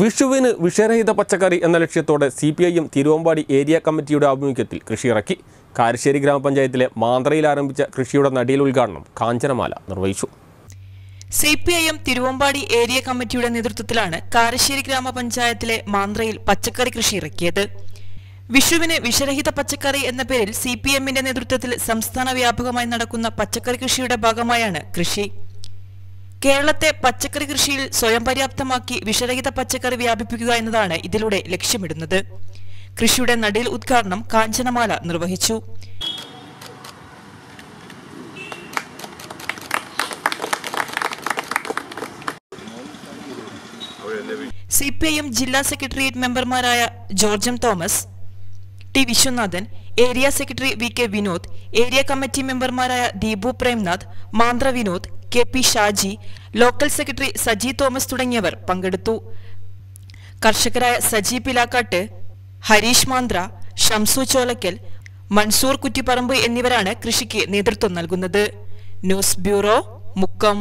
വിഷുവിന് വിഷരഹിത പച്ചക്കറി എന്ന ലക്ഷ്യത്തോടെ സി പി ഐയും തിരുവമ്പാടി ഏരിയ കമ്മിറ്റിയുടെ ആഭിമുഖ്യത്തിൽ കൃഷി ഇറക്കി കാരശ്ശേരി ഗ്രാമപഞ്ചായത്തിലെ മാന്ത്രയിൽ ആരംഭിച്ച കൃഷിയുടെ നടിയിൽ ഉദ്ഘാടനം കാഞ്ചനമാല നിർവഹിച്ചു. C P I M Thiruvambady area കമ്മിറ്റിയുടെ നേതൃത്വത്തിലാണ് കാരശ്ശേരി ഗ്രാമപഞ്ചായത്തിലെ മാന്ത്രയിൽ പച്ചക്കറി കൃഷി ഇറക്കിയത്. വിഷുവിന് വിഷരഹിത പച്ചക്കറി എന്ന പേരിൽ സി പി എമ്മിന്റെ നേതൃത്വത്തിൽ സംസ്ഥാന വ്യാപകമായി നടക്കുന്ന പച്ചക്കറി കൃഷിയുടെ ഭാഗമായാണ് കൃഷി. കേരളത്തെ പച്ചക്കറി കൃഷിയിൽ സ്വയം പര്യാപ്തമാക്കി വിഷരഹിത പച്ചക്കറി വ്യാപിപ്പിക്കുക എന്നതാണ് ഇതിലൂടെ ലക്ഷ്യമിടുന്നത്. കൃഷിയുടെ നടിയിൽ ഉദ്ഘാടനം കാഞ്ചനമാല നിർവഹിച്ചു. സി പി ഐ എം ജില്ലാ സെക്രട്ടേറിയറ്റ് മെമ്പർമാരായ George M Thomas T Viswanathan area secretary V K Vinod area committee മെമ്പർമാരായ Deepu Premnath Mandra Vinod K P Shaji local secretary Saji Thomas തുടങ്ങിയവർ പങ്കെടുത്തു. കർഷകരായ സജി പിലാക്കാട്ട് ഹരീഷ് മാന്ദ്ര ഷംസു ചോലക്കൽ മൻസൂർ കുറ്റിപ്പറമ്പ് എന്നിവരാണ് കൃഷിക്ക് നേതൃത്വം നൽകുന്നത്. News bureau Mukkam.